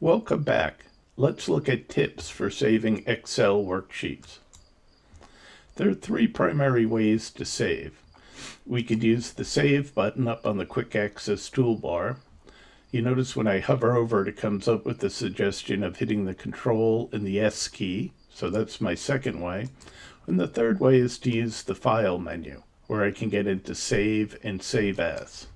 Welcome back. Let's look at tips for saving Excel worksheets. There are three primary ways to save. We could use the Save button up on the Quick Access toolbar. You notice when I hover over it, it comes up with the suggestion of hitting the Control and the S key. So that's my second way. And the third way is to use the File menu, where I can get into Save and Save As.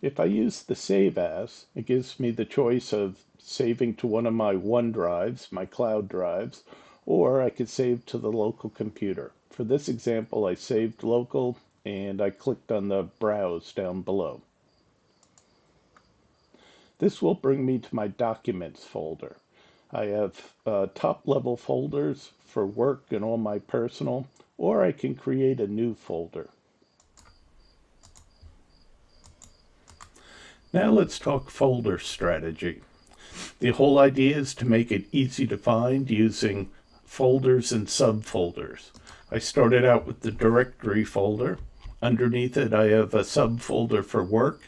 If I use the Save As, it gives me the choice of saving to one of my OneDrives, my cloud drives, or I could save to the local computer. For this example, I saved local and I clicked on the browse down below. This will bring me to my documents folder. I have uh, top level folders for work and all my personal, or I can create a new folder. Now let's talk folder strategy. The whole idea is to make it easy to find using folders and subfolders. I started out with the directory folder. Underneath it, I have a subfolder for work.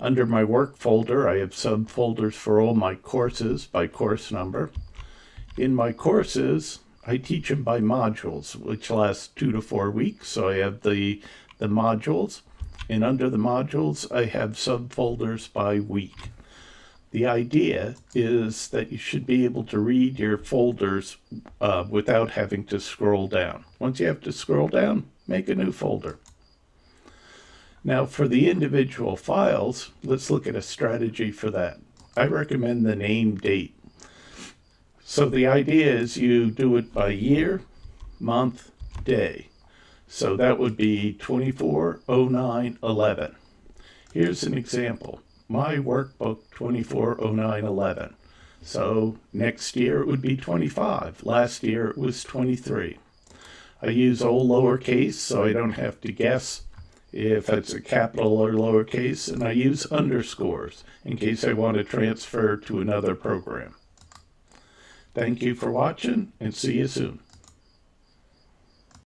Under my work folder, I have subfolders for all my courses by course number. In my courses, I teach them by modules, which last two to four weeks. So I have the, the modules. And under the modules, I have subfolders by week. The idea is that you should be able to read your folders uh, without having to scroll down. Once you have to scroll down, make a new folder. Now for the individual files, let's look at a strategy for that. I recommend the name date. So the idea is you do it by year, month, day. So that would be 240911. Here's an example my workbook 240911. So next year it would be 25. Last year it was 23. I use all lowercase so I don't have to guess if it's a capital or lowercase, and I use underscores in case I want to transfer to another program. Thank you for watching and see you soon.